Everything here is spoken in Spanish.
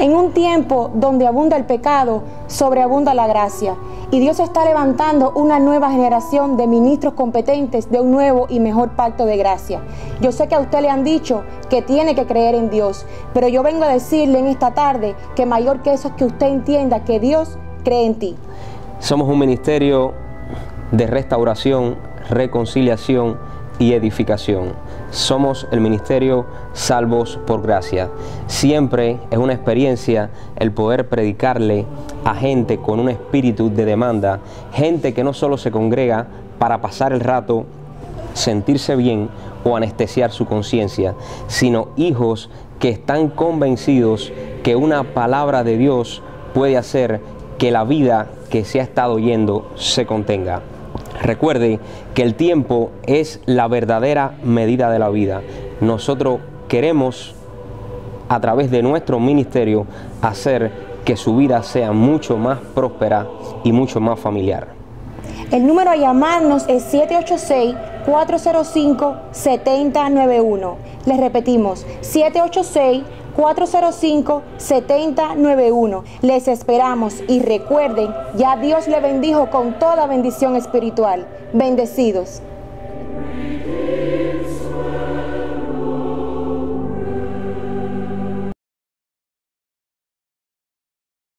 En un tiempo donde abunda el pecado, sobreabunda la gracia. Y Dios está levantando una nueva generación de ministros competentes de un nuevo y mejor pacto de gracia. Yo sé que a usted le han dicho que tiene que creer en Dios, pero yo vengo a decirle en esta tarde que mayor que eso es que usted entienda que Dios cree en ti. Somos un ministerio de restauración, reconciliación y edificación. Somos el ministerio Salvos por Gracia. Siempre es una experiencia el poder predicarle a gente con un espíritu de demanda, gente que no solo se congrega para pasar el rato, sentirse bien o anestesiar su conciencia, sino hijos que están convencidos que una palabra de Dios puede hacer que la vida que se ha estado yendo se contenga. Recuerde que el tiempo es la verdadera medida de la vida. Nosotros queremos, a través de nuestro ministerio, hacer que su vida sea mucho más próspera y mucho más familiar. El número a llamarnos es 786-405-7091. Les repetimos, 786 405-7091. Les esperamos y recuerden, ya Dios le bendijo con toda bendición espiritual. Bendecidos.